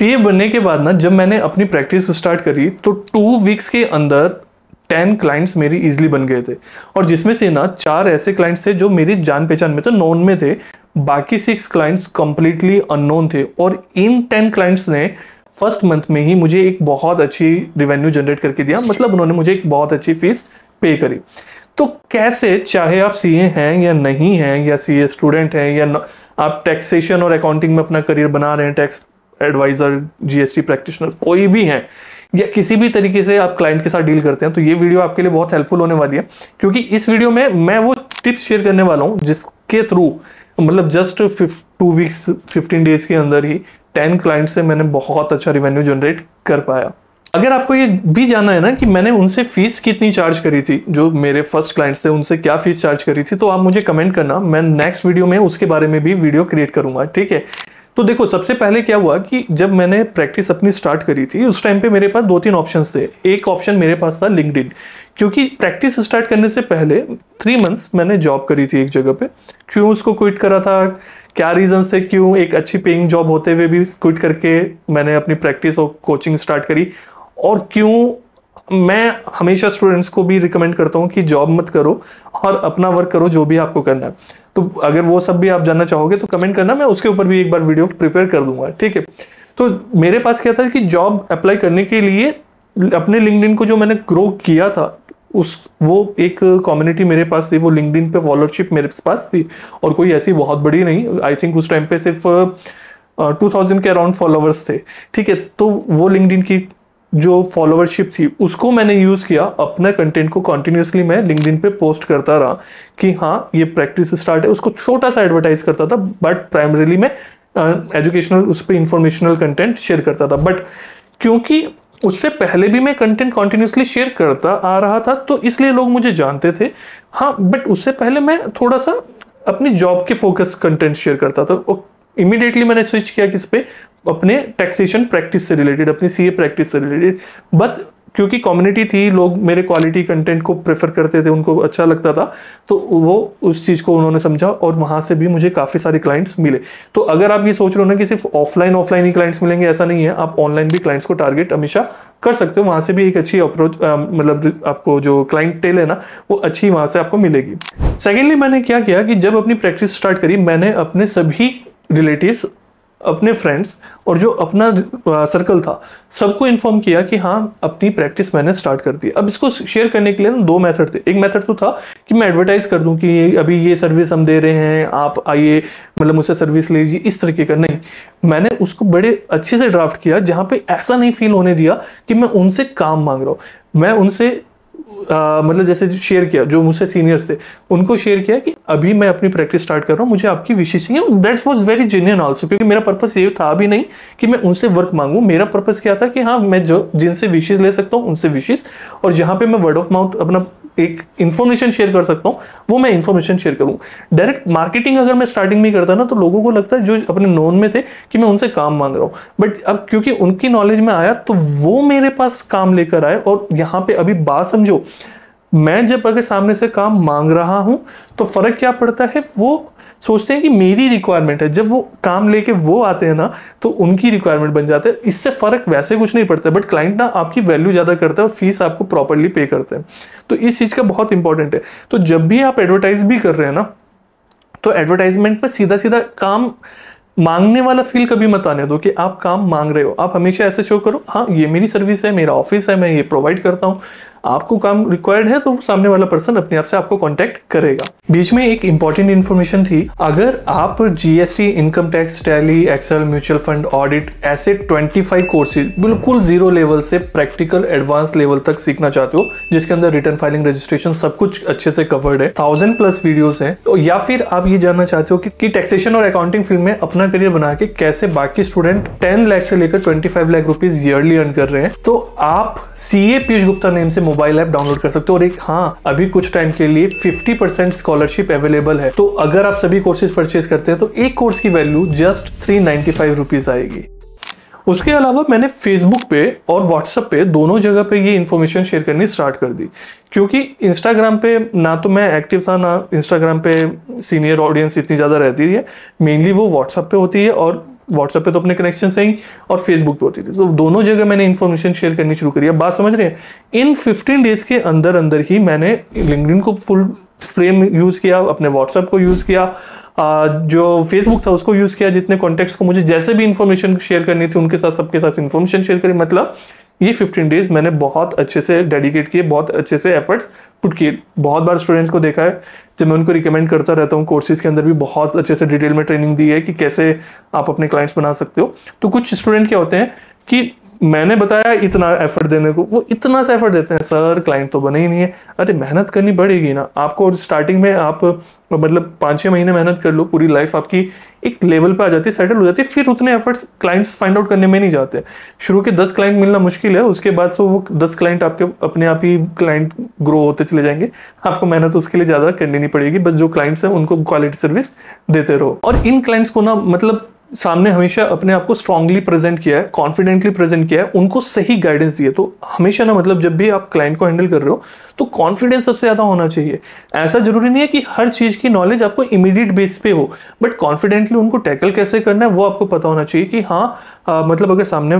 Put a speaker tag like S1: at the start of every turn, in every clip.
S1: CA बनने के बाद ना जब मैंने अपनी प्रैक्टिस स्टार्ट करी तो टू वीक्स के अंदर टेन क्लाइंट्स मेरी इजीली बन गए थे। और जिसमें से ना चार ऐसे क्लाइंट्स थे जो मेरी जान पहचान में थे नॉन में थे। बाकी सिक्स क्लाइंट्स कंप्लीटली अननोन थे। और इन टेन क्लाइंट्स ने फ़र्स्ट मंथ में ही मुझे एक बहुत अच्छी रिवेन्यू जनरेट करके दिया। मतलब उन्होंने मुझे एक बहुत अच्छी फ़ीस पे करी। तो कैसे चाहे आप सीए हैं या नहीं हैं या सीए स्टूडेंट हैं या न, आप टैक्सेशन और अकाउंटिंग में अपना करियर बना रहे हैं टैक्स एडवाइजर जीएसटी प्रैक्टिशनर कोई भी हैं, या किसी भी तरीके से आप क्लाइंट के साथ डील करते हैं तो ये वीडियो आपके लिए बहुत हेल्पफुल होने वाली है। क्योंकि इस वीडियो में मैं वो टिप्स शेयर करने वाला हूँ, जिसके थ्रू मतलब just two weeks fifteen days के अंदर ही टेन क्लाइंट से मैंने बहुत अच्छा रिवेन्यू जनरेट कर पाया। अगर आपको ये भी जानना है ना कि मैंने उनसे फ़ीस कितनी चार्ज करी थी, जो मेरे फ़र्स्ट क्लाइंट्स थे, उनसे क्या फ़ीस चार्ज करी थी तो आप मुझे कमेंट करना, मैं नेक्स्ट वीडियो में उसके बारे में भी वीडियो क्रिएट करूँगा, ठीक है? तो देखो, सबसे पहले क्या हुआ कि जब मैंने प्रैक्टिस अपनी स्टार्ट करी थी, उस टाइम पे मेरे पास दो तीन ऑप्शन थे। एक ऑप्शन मेरे पास था लिंकड क्योंकि प्रैक्टिस स्टार्ट करने से पहले थ्री मंथ्स मैंने जॉब करी थी एक जगह पे। क्यों उसको क्विट करा था? क्या रीजन से क्यों एक अच्छी पेइंग जॉब होते हुए भी क्विट करके मैंने अपनी प्रैक्टिस और कोचिंग स्टार्ट करी? और क्यों मैं हमेशा स्टूडेंट्स को भी रिकमेंड करता हूँ कि जॉब मत करो और अपना वर्क करो, जो भी आपको करना है। तो अगर वो सब भी आप जानना चाहोगे तो कमेंट करना, मैं उसके ऊपर भी एक बार वीडियो प्रिपेयर कर दूँगा, ठीक है? तो मेरे पास क्या था कि जॉब अप्लाई करने के लिए, अपने लिंकडिन को जो मैंने ग्रो किया था, उस, वो एक कम्युनिटी मेरे पास थी, वो लिंकडिन पे फॉलोअरशिप मेरे पास थी, और कोई ऐसी बहुत बड़ी नहीं आई थिंक उस टाइम पे सिर्फ़ टू थाउज़ेंड के अराउंड फॉलोअर्स थे, ठीक है? तो वो लिंकडिन की जो फॉलोवरशिप थी, उसको मैंने यूज़ किया। अपना कंटेंट को कॉन्टिन्यूसली मैं लिंकडिन पे पोस्ट करता रहा कि हाँ ये प्रैक्टिस स्टार्ट है। उसको छोटा सा एडवर्टाइज करता था बट प्राइमरीली मैं एजुकेशनल उस पर इंफॉर्मेशनल कंटेंट शेयर करता था। बट क्योंकि उससे पहले भी मैं कंटेंट कॉन्टिन्यूसली शेयर करता आ रहा था तो इसलिए लोग मुझे जानते थे। हाँ बट उससे पहले मैं थोड़ा सा अपनी जॉब के फोकस कंटेंट शेयर करता था। इमीडिएटली मैंने स्विच किया किस पे? अपने टैक्सेशन प्रैक्टिस से रिलेटेड अपनी सीए प्रैक्टिस से रिलेटेड बट क्योंकि कम्युनिटी थी, लोग मेरे क्वालिटी कंटेंट को प्रेफर करते थे, उनको अच्छा लगता था तो वो उस चीज़ को उन्होंने समझा और वहाँ से भी मुझे काफ़ी सारे क्लाइंट्स मिले। तो अगर आप ये सोच रहे हो ना कि सिर्फ़ ऑफलाइन ऑफलाइन ही क्लाइंट्स मिलेंगे, ऐसा नहीं है। आप ऑनलाइन भी क्लाइंट्स को टारगेट हमेशा कर सकते हो। वहाँ से भी एक अच्छी अप्रोच मतलब आपको जो क्लाइंट टेल है ना, वो अच्छी वहाँ से आपको मिलेगी। सेकेंडली मैंने क्या किया कि जब अपनी प्रैक्टिस स्टार्ट करी, मैंने अपने सभी रिलेटिव्स अपने फ्रेंड्स और जो अपना सर्कल था, सबको इन्फॉर्म किया कि हाँ अपनी प्रैक्टिस मैंने स्टार्ट कर दी। अब इसको शेयर करने के लिए ना दो मेथड थे। एक मेथड तो था कि मैं एडवर्टाइज कर दूँ कि अभी ये सर्विस हम दे रहे हैं, आप आइए मतलब मुझसे सर्विस लीजिए, इस तरीके का। नहीं, मैंने उसको बड़े अच्छे से ड्राफ्ट किया, जहाँ पे ऐसा नहीं फील होने दिया कि मैं उनसे काम मांग रहा हूँ। मैं उनसे मतलब जैसे जो शेयर किया, जो मुझसे सीनियर्स थे, उनको शेयर किया कि अभी मैं अपनी प्रैक्टिस स्टार्ट कर रहा हूँ, मुझे आपकी विशेष चाहिए। That's was very genuine also क्योंकि मेरा पर्पस ये था अभी नहीं कि मैं उनसे वर्क मांगू। मेरा पर्पस क्या था कि हाँ मैं जो, जिनसे विशेष ले सकता हूँ, उनसे विशेष और जहाँ पे मैं वर्ड ऑफ़ माउथ अपना एक इन्फॉर्मेशन शेयर कर सकता हूँ, वो मैं इन्फॉर्मेशन शेयर करूँ। डायरेक्ट मार्केटिंग अगर मैं स्टार्टिंग में करता ना तो लोगों को लगता है, जो अपने नोन में थे, कि मैं उनसे काम मांग रहा हूँ। बट अब क्योंकि उनकी नॉलेज में आया तो वो मेरे पास काम लेकर आए, और यहाँ पे अभी बात समझो मैं जब अगर सामने से काम मांग रहा हूँ तो फ़र्क क्या पड़ता है? वो सोचते हैं कि मेरी रिक्वायरमेंट है। जब वो काम लेके वो आते हैं ना तो उनकी रिक्वायरमेंट बन जाता है। इससे फ़र्क वैसे कुछ नहीं पड़ता बट क्लाइंट ना आपकी वैल्यू ज़्यादा करता है और फ़ीस आपको प्रॉपरली पे करते हैं। तो इस चीज़ का बहुत इंपॉर्टेंट है। तो जब भी आप एडवर्टाइज भी कर रहे हैं ना तो एडवर्टाइजमेंट में सीधा सीधा काम मांगने वाला फील कभी मत आने दो कि आप काम मांग रहे हो। आप हमेशा ऐसे शो करो हाँ ये मेरी सर्विस है, मेरा ऑफ़िस है, मैं ये प्रोवाइड करता हूँ। आपको काम रिक्वायर्ड है तो सामने वाला पर्सन अपने आप से आपको कांटेक्ट करेगा। बीच में एक इंपॉर्टेंट इन्फॉर्मेशन थी अगर आप GST income tax Tally Excel mutual fund audit ऐसे 25 कोर्सेज बिल्कुल ज़ीरो लेवल से प्रैक्टिकल एडवांस लेवल तक सीखना चाहते हो जिसके अंदर रिटर्न फाइलिंग रजिस्ट्रेशन सब कुछ अच्छे से कवर्ड है थाउज़ेंड प्लस वीडियोस हैं तो या फिर आप ये जानना चाहते हो कि, कि टैक्सेशन और अकाउंटिंग फ़ील्ड में अपना करियर बना के कैसे बाकी स्टूडेंट टेन लाख से लेकर twenty lakh rupees yearly earn कर रहे हैं तो आप C A Piyush Gupta name से मोबाइल ऐप डाउनलोड कर सकते हो। और एक हाँ अभी कुछ टाइम के लिए 50 परसेंट स्कॉलरशिप अवेलेबल है। तो अगर आप सभी कोर्सेज परचेज करते हैं तो एक कोर्स की value just three ninety five rupees आएगी। उसके अलावा मैंने फेसबुक पे और व्हाट्सएप पे दोनों जगह पे ये इन्फॉर्मेशन शेयर करनी स्टार्ट कर दी। क्योंकि इंस्टाग्राम पे ना तो मैं एक्टिव था, ना इंस्टाग्राम पे सीनियर ऑडियंस इतनी ज़्यादा रहती है। मेनली वो व्हाट्सएप पे होती है और व्हाट्सएप पे तो अपने कनेक्शन से ही और फेसबुक पे होती थी। तो दोनों जगह मैंने इन्फॉर्मेशन शेयर करनी शुरू करी। अब बात समझ रहे हैं? इन 15 डेज़ के अंदर अंदर ही मैंने लिंकडिन को फुल फ्रेम यूज़ किया, अपने व्हाट्सएप को यूज़ किया जो फेसबुक था उसको यूज़ किया, जितने कॉन्टेक्ट्स को मुझे जैसे भी इन्फॉर्मेशन शेयर करनी थी, उनके साथ सबके साथ इन्फॉर्मेशन शेयर करी। मतलब ये 15 डेज़ मैंने बहुत अच्छे से डेडिकेट किए, बहुत अच्छे से एफर्ट्स पुट किए। बहुत बार स्टूडेंट्स को देखा है, जब मैं उनको रिकमेंड करता रहता हूँ कोर्सेज के अंदर भी बहुत अच्छे से डिटेल में ट्रेनिंग दी है कि कैसे आप अपने क्लाइंट्स बना सकते हो। तो कुछ स्टूडेंट क्या होते हैं कि मैंने बताया इतना एफर्ट देने को, वो इतना सा एफर्ट देते हैं, सर क्लाइंट तो बने ही नहीं है। अरे, मेहनत करनी पड़ेगी ना। आपको स्टार्टिंग में आप मतलब पाँच छः महीने मेहनत कर लो, पूरी लाइफ आपकी एक लेवल पे आ जाती है सेटल हो जाती है, फिर उतने एफर्ट्स क्लाइंट्स फाइंड आउट करने में नहीं जाते। शुरू के दस क्लाइंट मिलना मुश्किल है, उसके बाद से वो दस क्लाइंट आपके, अपने आप ही क्लाइंट ग्रो होते चले जाएँगे। आपको मेहनत उसके लिए ज़्यादा करनी नहीं पड़ेगी, बस जो क्लाइंट्स हैं, उनको क्वालिटी सर्विस देते रहो। और इन क्लाइंट्स को ना मतलब सामने हमेशा अपने आप को स्ट्रांगली प्रेजेंट किया है कॉन्फिडेंटली प्रेजेंट किया है उनको सही गाइडेंस दिए तो हमेशा ना मतलब जब भी आप क्लाइंट को हैंडल कर रहे हो तो कॉन्फिडेंस सबसे ज़्यादा होना चाहिए। ऐसा ज़रूरी नहीं है कि हर चीज़ की नॉलेज आपको इमीडिएट बेस पे हो बट कॉन्फिडेंटली उनको टैकल कैसे करना है वो आपको पता होना चाहिए कि हाँ आ, मतलब अगर सामने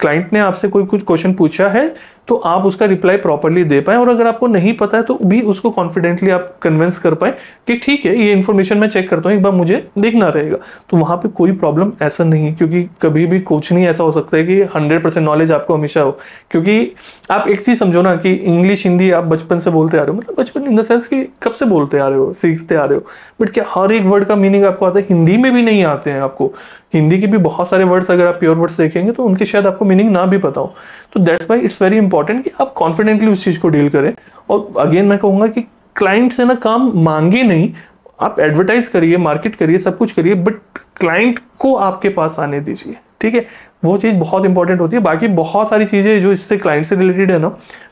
S1: क्लाइंट ने आपसे कोई कुछ क्वेश्चन पूछा है तो आप उसका रिप्लाई प्रॉपरली दे पाए और अगर आपको नहीं पता है तो भी उसको कॉन्फिडेंटली आप कन्विंस कर पाए कि ठीक है, ये इन्फॉर्मेशन मैं चेक करता हूँ, एक बार मुझे देखना रहेगा। तो वहाँ पे कोई प्रॉब्लम ऐसा नहीं क्योंकि कभी भी कुछ नहीं ऐसा हो सकता है कि हंड्रेड परसेंट नॉलेज आपको हमेशा हो। क्योंकि आप एक चीज़ समझो ना कि इंग्लिश हिंदी आप बचपन से बोलते आ रहे हो मतलब बचपन इन द सेंस कि कब से बोलते आ रहे हो, सीखते आ रहे हो। बट क्या हर एक वर्ड का मीनिंग आपको आता है? हिंदी में भी नहीं आते हैं आपको। हिंदी के भी बहुत सारे वर्ड्स अगर आप प्योर वर्ड्स देखेंगे तो उनके शायद आपको मीनिंग ना भी पता हो। तो that's why it's very important कि आप कॉन्फिडेंटली उस चीज़ को डील करें। और अगेन मैं कहूँगा कि क्लाइंट से ना काम मांगे नहीं। आप एडवर्टाइज करिए मार्केट करिए, सब कुछ करिए बट क्लाइंट को आपके पास आने दीजिए। ठीक है? वो चीज़ बहुत इंपॉर्टेंट होती है। बाकी बहुत सारी चीज़ें जो इससे क्लाइंट से रिलेटेड है ना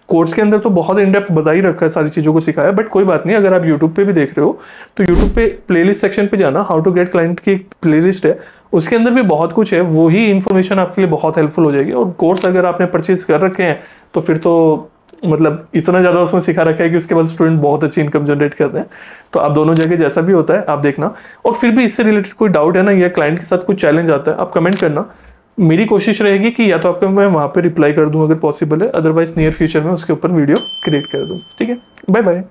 S1: कोर्स के अंदर तो बहुत इनडेप्थ बता ही रखा है, सारी चीज़ों को सिखाया बट कोई बात नहीं, अगर आप यूट्यूब पे भी देख रहे हो तो यूट्यूब पे प्लेलिस्ट सेक्शन पे जाना हाउ टू गेट क्लाइंट की एक प्लेलिस्ट है। उसके अंदर भी बहुत कुछ है वही इन्फॉर्मेशन आपके लिए बहुत हेल्पफुल हो जाएगी। और कोर्स अगर आपने परचेज कर रखे हैं तो फिर तो मतलब इतना ज़्यादा उसमें सिखा रखा है कि उसके बाद स्टूडेंट बहुत अच्छी इनकम जनरेट करते हैं। तो आप दोनों जगह जैसा भी होता है, आप देखना। और फिर भी इससे रिलेटेड कोई डाउट है ना, या क्लाइंट के साथ कुछ चैलेंज आता है, आप कमेंट करना। मेरी कोशिश रहेगी कि या तो आपको मैं वहाँ पर रिप्लाई कर दूँ अगर पॉसिबल है अदरवाइज़ नियर फ्यूचर में उसके ऊपर वीडियो क्रिएट कर दूँ। ठीक है? Bye bye